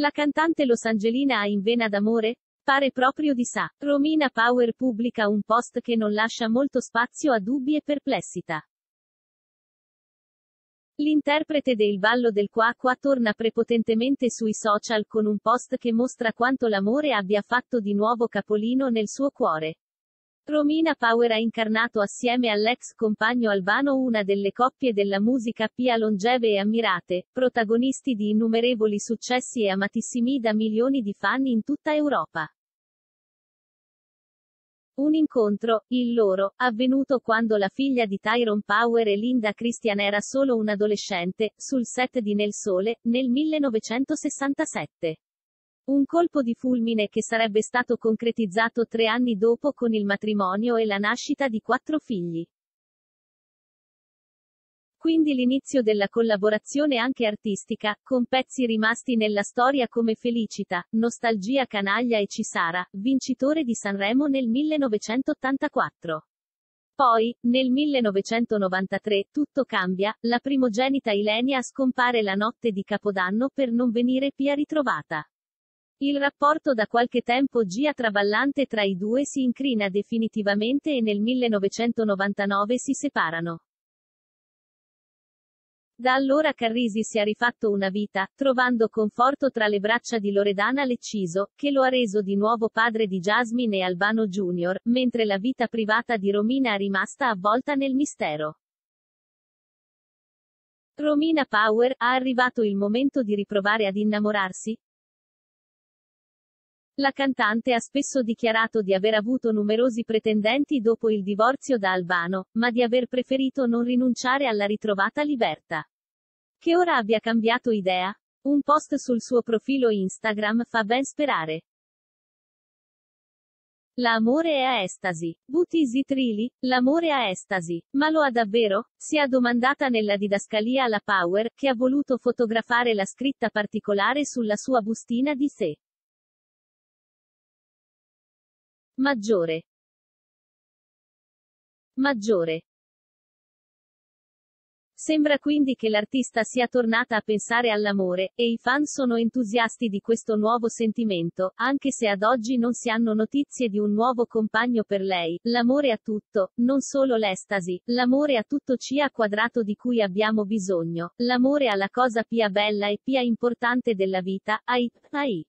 La cantante losangelina ha in vena d'amore? Pare proprio di sa. Romina Power pubblica un post che non lascia molto spazio a dubbi e perplessità. L'interprete de Il ballo del Qua Qua torna prepotentemente sui social con un post che mostra quanto l'amore abbia fatto di nuovo capolino nel suo cuore. Romina Power ha incarnato assieme all'ex compagno Albano una delle coppie della musica più longeve e ammirate, protagonisti di innumerevoli successi e amatissimi da milioni di fan in tutta Europa. Un incontro, il loro, avvenuto quando la figlia di Tyrone Power e Linda Christian era solo un adolescente, sul set di Nel Sole, nel 1967. Un colpo di fulmine che sarebbe stato concretizzato tre anni dopo con il matrimonio e la nascita di quattro figli. Quindi l'inizio della collaborazione anche artistica, con pezzi rimasti nella storia come Felicita, Nostalgia Canaglia e Cisara, vincitore di Sanremo nel 1984. Poi, nel 1993, tutto cambia, la primogenita Ilenia scompare la notte di Capodanno per non venire più ritrovata. Il rapporto da qualche tempo gia traballante tra i due si incrina definitivamente e nel 1999 si separano. Da allora Carrisi si è rifatto una vita, trovando conforto tra le braccia di Loredana Lecciso, che lo ha reso di nuovo padre di Jasmine e Albano Jr., mentre la vita privata di Romina è rimasta avvolta nel mistero. Romina Power, ha arrivato il momento di riprovare ad innamorarsi? La cantante ha spesso dichiarato di aver avuto numerosi pretendenti dopo il divorzio da Albano, ma di aver preferito non rinunciare alla ritrovata libertà. Che ora abbia cambiato idea? Un post sul suo profilo Instagram fa ben sperare. L'amore è a estasi. But is it really? L'amore a estasi. Ma lo ha davvero? Si è domandata nella didascalia alla Power, che ha voluto fotografare la scritta particolare sulla sua bustina di sé. Maggiore. Maggiore. Sembra quindi che l'artista sia tornata a pensare all'amore, e i fan sono entusiasti di questo nuovo sentimento, anche se ad oggi non si hanno notizie di un nuovo compagno per lei. L'amore a tutto, non solo l'estasi, l'amore a tutto cia quadrato di cui abbiamo bisogno, l'amore alla cosa pia bella e pia importante della vita, ai, ai.